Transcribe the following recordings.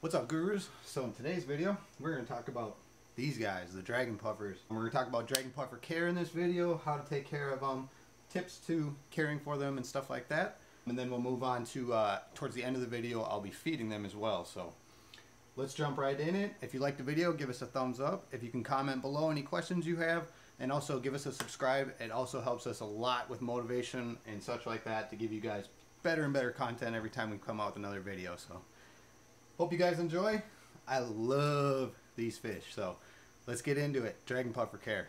What's up gurus? So in today's video we're going to talk about these guys, the dragon puffers. And we're going to talk about dragon puffer care in this video, how to take care of them, tips to caring for them and stuff like that. And then we'll move on to, uh, towards the end of the video, I'll be feeding them as well. So let's jump right in it. If you like the video, give us a thumbs up. If you can comment below any questions you have, and also give us a subscribe. It also helps us a lot with motivation and such like that to give you guys better and better content every time we come out with another video. So Hope you guys enjoy. I love these fish, so let's get into it. Dragon Puffer Care.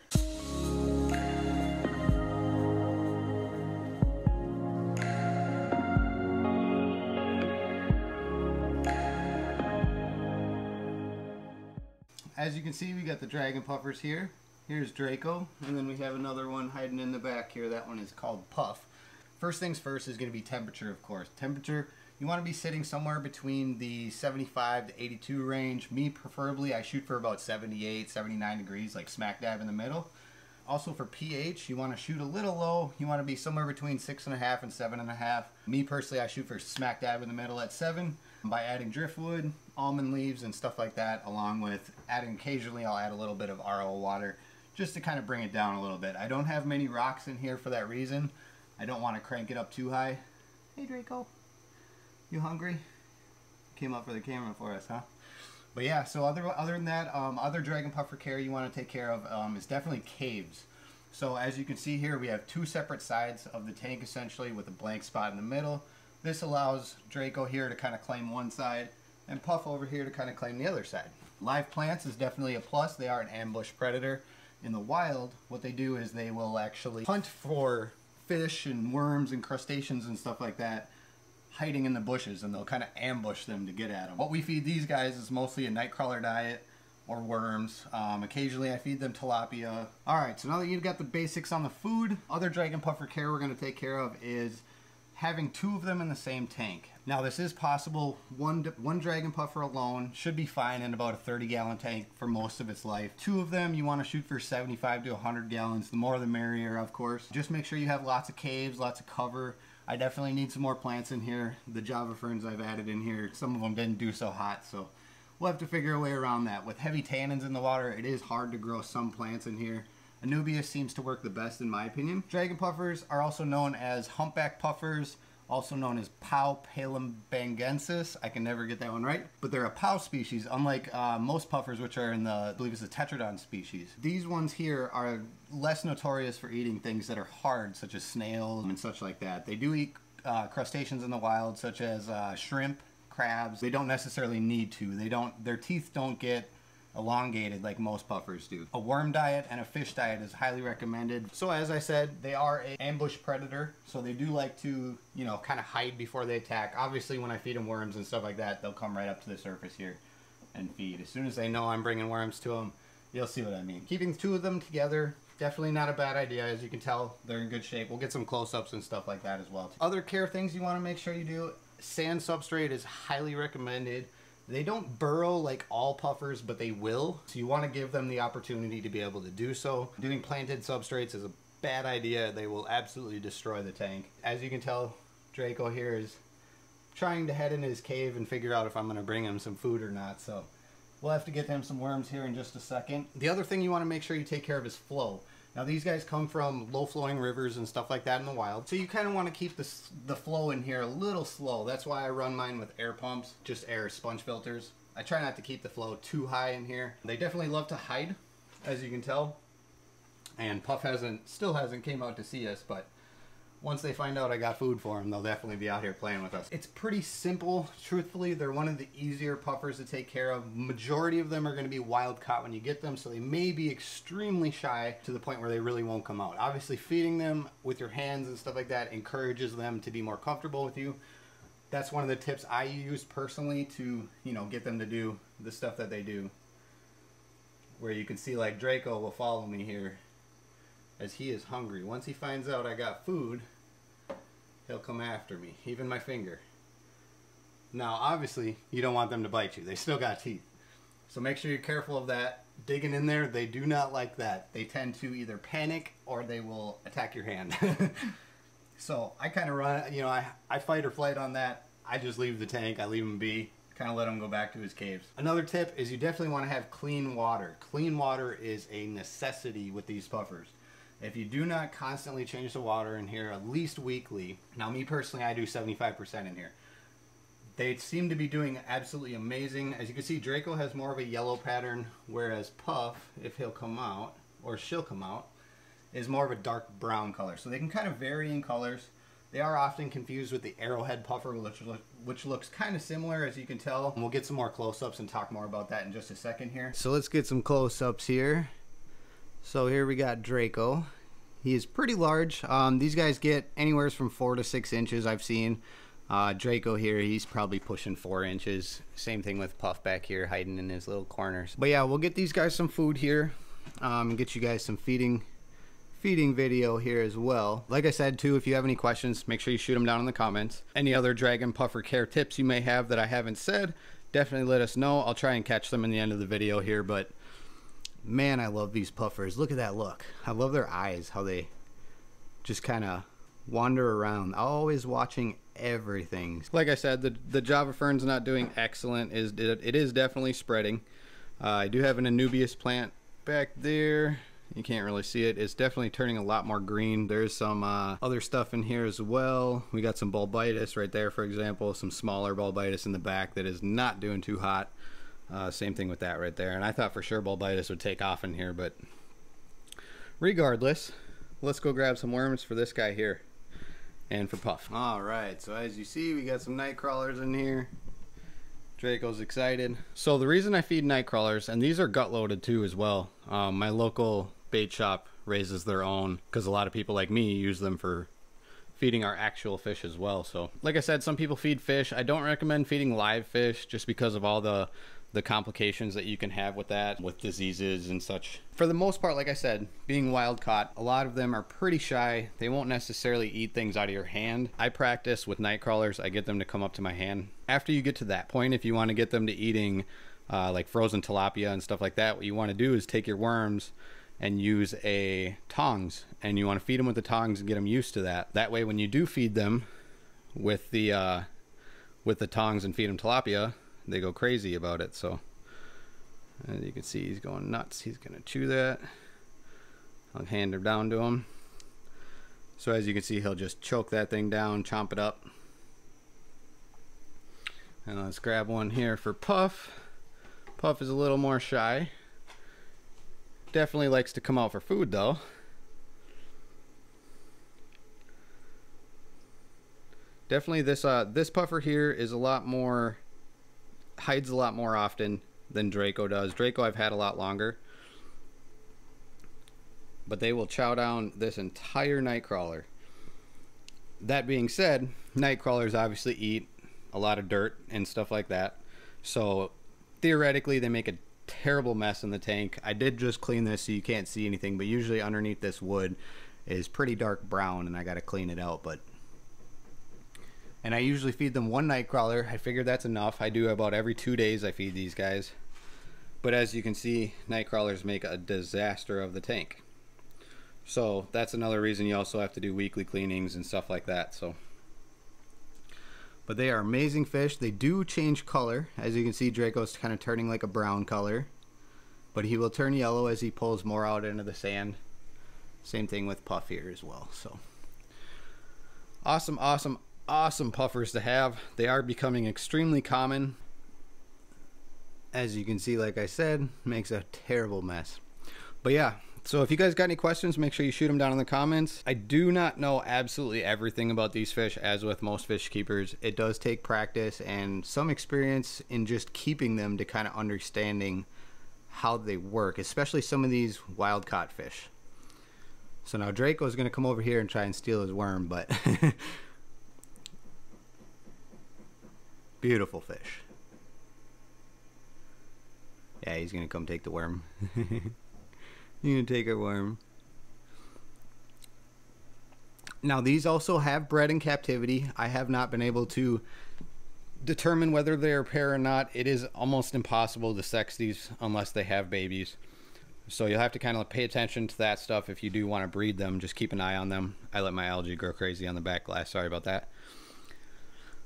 As you can see, we got the Dragon Puffers here. Here's Draco, and then we have another one hiding in the back here. That one is called Puff. First things first is going to be temperature, of course. Temperature you want to be sitting somewhere between the 75 to 82 range. Me, preferably, I shoot for about 78, 79 degrees, like smack dab in the middle. Also for pH, you want to shoot a little low. You want to be somewhere between 6.5 and 7.5. Me personally, I shoot for smack dab in the middle at 7 by adding driftwood, almond leaves, and stuff like that, along with adding occasionally, I'll add a little bit of RO water just to kind of bring it down a little bit. I don't have many rocks in here for that reason. I don't want to crank it up too high. Hey Draco. You hungry? Came up for the camera for us, huh? But yeah, so other other than that, um, other dragon puffer care you want to take care of um, is definitely caves. So as you can see here, we have two separate sides of the tank essentially with a blank spot in the middle. This allows Draco here to kind of claim one side and Puff over here to kind of claim the other side. Live plants is definitely a plus. They are an ambush predator. In the wild, what they do is they will actually hunt for fish and worms and crustaceans and stuff like that hiding in the bushes and they'll kind of ambush them to get at them. What we feed these guys is mostly a nightcrawler diet or worms. Um, occasionally I feed them tilapia. Alright, so now that you've got the basics on the food, other dragon puffer care we're going to take care of is having two of them in the same tank. Now this is possible. One, one dragon puffer alone should be fine in about a 30 gallon tank for most of its life. Two of them you want to shoot for 75 to 100 gallons. The more the merrier of course. Just make sure you have lots of caves, lots of cover. I definitely need some more plants in here. The Java ferns I've added in here, some of them didn't do so hot, so we'll have to figure a way around that. With heavy tannins in the water, it is hard to grow some plants in here. Anubias seems to work the best in my opinion. Dragon puffers are also known as humpback puffers, also known as Pao palembangensis. I can never get that one right. But they're a Pao species, unlike uh, most puffers, which are in the, I believe it's a Tetradon species. These ones here are less notorious for eating things that are hard, such as snails and such like that. They do eat uh, crustaceans in the wild, such as uh, shrimp, crabs. They don't necessarily need to. They don't, their teeth don't get elongated like most puffers do. A worm diet and a fish diet is highly recommended. So as I said, they are an ambush predator, so they do like to, you know, kind of hide before they attack. Obviously when I feed them worms and stuff like that, they'll come right up to the surface here and feed. As soon as they know I'm bringing worms to them, you'll see what I mean. Keeping two of them together, definitely not a bad idea. As you can tell, they're in good shape. We'll get some close-ups and stuff like that as well. Other care things you want to make sure you do, sand substrate is highly recommended. They don't burrow like all puffers, but they will. So you want to give them the opportunity to be able to do so. Doing planted substrates is a bad idea. They will absolutely destroy the tank. As you can tell, Draco here is trying to head into his cave and figure out if I'm going to bring him some food or not. So we'll have to get him some worms here in just a second. The other thing you want to make sure you take care of is flow. Now these guys come from low flowing rivers and stuff like that in the wild. So you kind of want to keep the, the flow in here a little slow. That's why I run mine with air pumps, just air sponge filters. I try not to keep the flow too high in here. They definitely love to hide, as you can tell. And Puff hasn't, still hasn't came out to see us, but once they find out I got food for them, they'll definitely be out here playing with us. It's pretty simple. Truthfully, they're one of the easier puffers to take care of. Majority of them are going to be wild caught when you get them, so they may be extremely shy to the point where they really won't come out. Obviously, feeding them with your hands and stuff like that encourages them to be more comfortable with you. That's one of the tips I use personally to, you know, get them to do the stuff that they do. Where you can see like Draco will follow me here as he is hungry. Once he finds out I got food, he'll come after me, even my finger. Now, obviously, you don't want them to bite you. They still got teeth. So make sure you're careful of that. Digging in there, they do not like that. They tend to either panic or they will attack your hand. so I kind of run, you know, I, I fight or flight on that. I just leave the tank. I leave them be kind of let him go back to his caves. Another tip is you definitely want to have clean water. Clean water is a necessity with these puffers. If you do not constantly change the water in here at least weekly, now me personally I do 75% in here. They seem to be doing absolutely amazing. As you can see Draco has more of a yellow pattern whereas Puff, if he'll come out, or she'll come out, is more of a dark brown color. So they can kind of vary in colors. They are often confused with the arrowhead puffer, which, which looks kind of similar as you can tell. And we'll get some more close-ups and talk more about that in just a second here. So let's get some close-ups here. So here we got Draco. He is pretty large. Um, these guys get anywhere from four to six inches I've seen. Uh, Draco here, he's probably pushing four inches. Same thing with Puff back here, hiding in his little corners. But yeah, we'll get these guys some food here. Um, get you guys some feeding feeding video here as well. Like I said too, if you have any questions, make sure you shoot them down in the comments. Any other dragon puffer care tips you may have that I haven't said, definitely let us know. I'll try and catch them in the end of the video here, but man, I love these puffers. Look at that look. I love their eyes, how they just kind of wander around, always watching everything. Like I said, the, the Java Fern's not doing excellent. Is It is definitely spreading. Uh, I do have an Anubias plant back there you can't really see it. It's definitely turning a lot more green. There's some uh, other stuff in here as well. We got some bolbitis right there, for example. Some smaller bolbitis in the back that is not doing too hot. Uh, same thing with that right there. And I thought for sure bolbitis would take off in here, but regardless, let's go grab some worms for this guy here and for Puff. All right, so as you see, we got some night crawlers in here. Draco's excited. So the reason I feed night crawlers, and these are gut loaded too as well. Um, my local bait shop raises their own because a lot of people like me use them for feeding our actual fish as well. So, like I said, some people feed fish. I don't recommend feeding live fish just because of all the the complications that you can have with that, with diseases and such. For the most part, like I said, being wild caught, a lot of them are pretty shy. They won't necessarily eat things out of your hand. I practice with night crawlers. I get them to come up to my hand. After you get to that point, if you want to get them to eating uh, like frozen tilapia and stuff like that, what you want to do is take your worms and use a tongs and you want to feed them with the tongs and get them used to that that way when you do feed them with the uh, with the tongs and feed them tilapia they go crazy about it so. As you can see he's going nuts he's gonna chew that. I'll hand her down to him. So as you can see he'll just choke that thing down chomp it up. And let's grab one here for Puff. Puff is a little more shy. Definitely likes to come out for food though. Definitely this uh this puffer here is a lot more hides a lot more often than Draco does. Draco I've had a lot longer. But they will chow down this entire nightcrawler. That being said, nightcrawlers obviously eat a lot of dirt and stuff like that. So theoretically they make a terrible mess in the tank. I did just clean this so you can't see anything, but usually underneath this wood is pretty dark brown and I got to clean it out. But And I usually feed them one night crawler. I figured that's enough. I do about every two days I feed these guys. But as you can see, night crawlers make a disaster of the tank. So that's another reason you also have to do weekly cleanings and stuff like that. So but they are amazing fish. They do change color. As you can see, Draco's kind of turning like a brown color. But he will turn yellow as he pulls more out into the sand. Same thing with Puff here as well. So awesome, awesome, awesome puffers to have. They are becoming extremely common. As you can see, like I said, makes a terrible mess. But yeah, so if you guys got any questions, make sure you shoot them down in the comments. I do not know absolutely everything about these fish, as with most fish keepers. It does take practice and some experience in just keeping them to kind of understanding how they work, especially some of these wild caught fish. So now Draco is going to come over here and try and steal his worm, but beautiful fish. Yeah, he's to come take the worm. you gonna take a worm. Now these also have bred in captivity. I have not been able to determine whether they're a pair or not. It is almost impossible to sex these unless they have babies. So you'll have to kind of pay attention to that stuff if you do want to breed them. Just keep an eye on them. I let my algae grow crazy on the back glass. Sorry about that.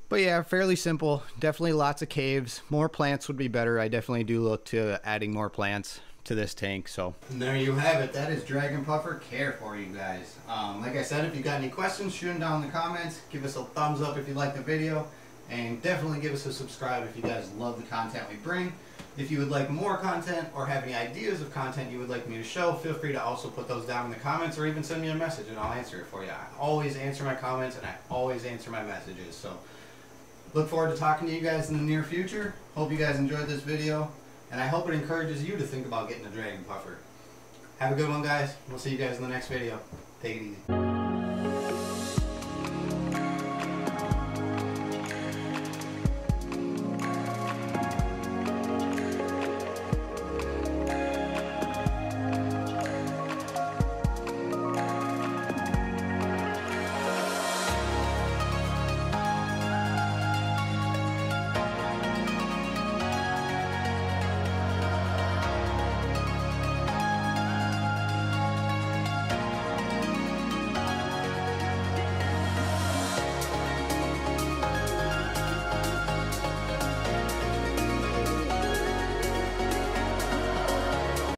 But yeah, fairly simple. Definitely lots of caves. More plants would be better. I definitely do look to adding more plants to this tank. So and there you have it. That is Dragon Puffer Care for you guys. Um, like I said, if you got any questions, shoot them down in the comments. Give us a thumbs up if you like the video. And definitely give us a subscribe if you guys love the content we bring. If you would like more content or have any ideas of content you would like me to show, feel free to also put those down in the comments or even send me a message and I'll answer it for you. I always answer my comments and I always answer my messages. So look forward to talking to you guys in the near future. Hope you guys enjoyed this video and I hope it encourages you to think about getting a dragon puffer. Have a good one guys. We'll see you guys in the next video. Take it easy.